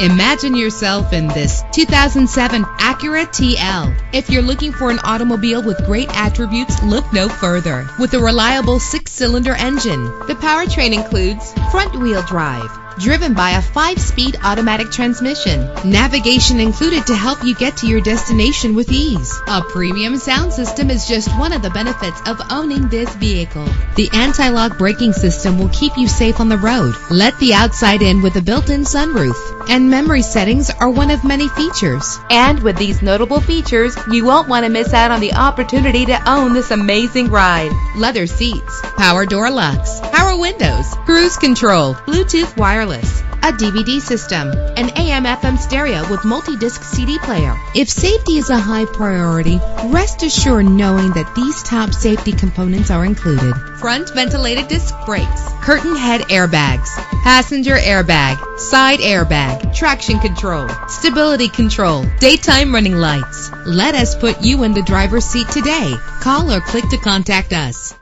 Imagine yourself in this 2007 Acura TL. If you're looking for an automobile with great attributes, look no further. With a reliable six-cylinder engine, the powertrain includes front-wheel drive, driven by a five-speed automatic transmission. Navigation included to help you get to your destination with ease. A premium sound system is just one of the benefits of owning this vehicle. The anti-lock braking system will keep you safe on the road. Let the outside in with a built-in sunroof. And memory settings are one of many features. And with these notable features, you won't want to miss out on the opportunity to own this amazing ride. Leather seats, power door locks, power windows, cruise control, Bluetooth wireless, a DVD system, an AM FM stereo with multi-disc CD player. If safety is a high priority, rest assured knowing that these top safety components are included. Front ventilated disc brakes, curtain head airbags, passenger airbag, side airbag, traction control, stability control, daytime running lights. Let us put you in the driver's seat today. Call or click to contact us.